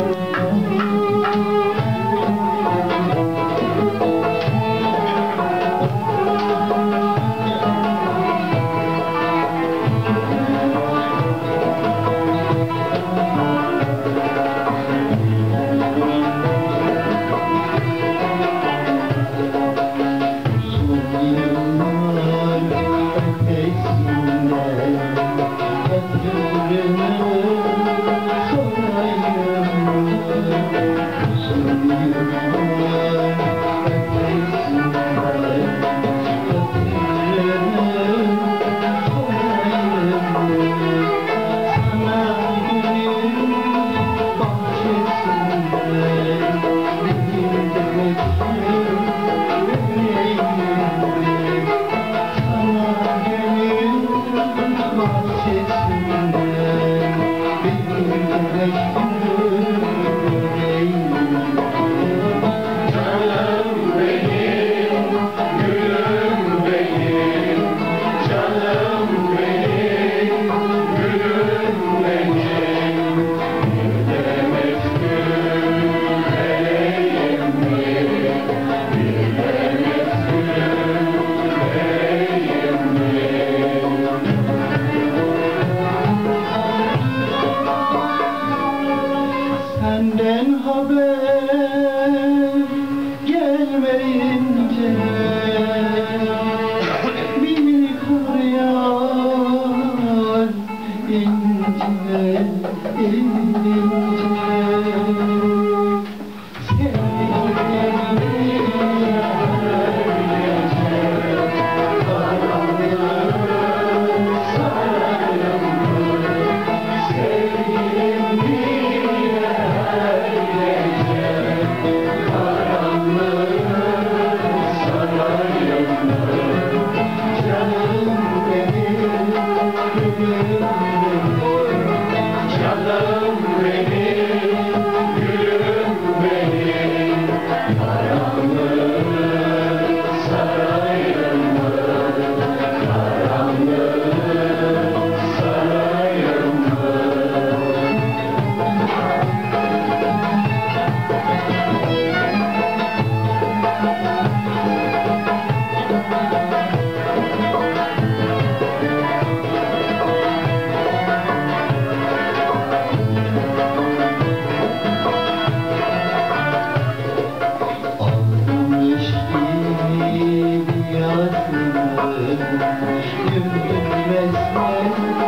you. Shalom, yasını Gülmez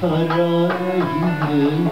sarayım